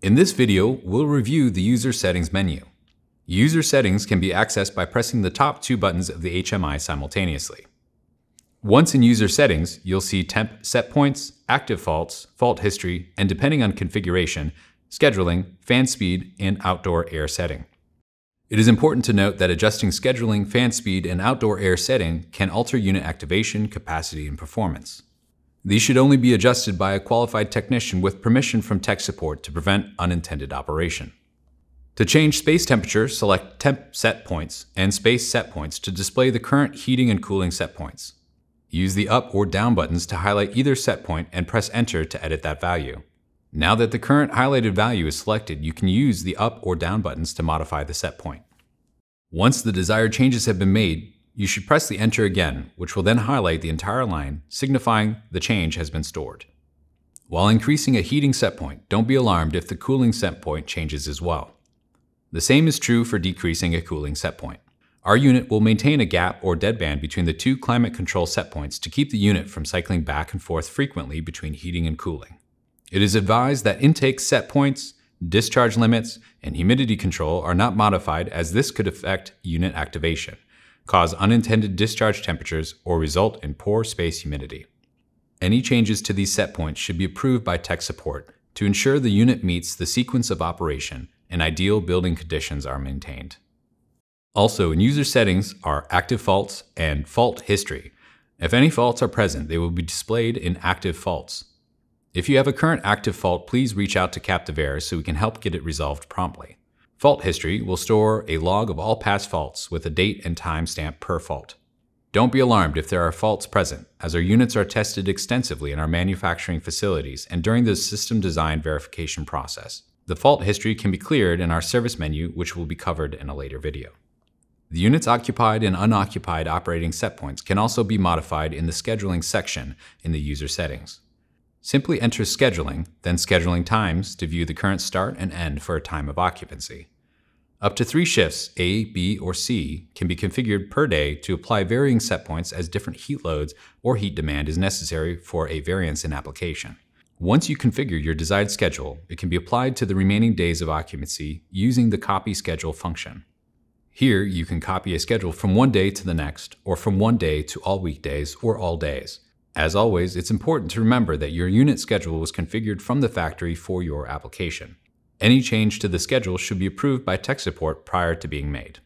In this video, we'll review the User Settings menu. User Settings can be accessed by pressing the top two buttons of the HMI simultaneously. Once in User Settings, you'll see temp set points, active faults, fault history, and depending on configuration, scheduling, fan speed, and outdoor air setting. It is important to note that adjusting scheduling, fan speed, and outdoor air setting can alter unit activation, capacity, and performance. These should only be adjusted by a qualified technician with permission from tech support to prevent unintended operation. To change space temperature, select Temp Set Points and Space Set Points to display the current heating and cooling set points. Use the up or down buttons to highlight either set point and press enter to edit that value. Now that the current highlighted value is selected, you can use the up or down buttons to modify the set point. Once the desired changes have been made, you should press the enter again, which will then highlight the entire line, signifying the change has been stored. While increasing a heating set point, don't be alarmed if the cooling set point changes as well. The same is true for decreasing a cooling set point. Our unit will maintain a gap or deadband between the two climate control set points to keep the unit from cycling back and forth frequently between heating and cooling. It is advised that intake set points, discharge limits, and humidity control are not modified as this could affect unit activation, cause unintended discharge temperatures, or result in poor space humidity. Any changes to these set points should be approved by tech support to ensure the unit meets the sequence of operation and ideal building conditions are maintained. Also, in user settings are active faults and fault history. If any faults are present, they will be displayed in active faults. If you have a current active fault, please reach out to CaptiveAire so we can help get it resolved promptly. Fault history will store a log of all past faults with a date and time stamp per fault. Don't be alarmed if there are faults present, as our units are tested extensively in our manufacturing facilities and during the system design verification process. The fault history can be cleared in our service menu, which will be covered in a later video. The unit's occupied and unoccupied operating set points can also be modified in the scheduling section in the user settings. Simply enter scheduling, then scheduling times to view the current start and end for a time of occupancy. Up to three shifts, A, B, or C, can be configured per day to apply varying set points as different heat loads or heat demand is necessary for a variance in application. Once you configure your desired schedule, it can be applied to the remaining days of occupancy using the copy schedule function. Here, you can copy a schedule from one day to the next, or from one day to all weekdays or all days. As always, it's important to remember that your unit schedule was configured from the factory for your application. Any change to the schedule should be approved by tech support prior to being made.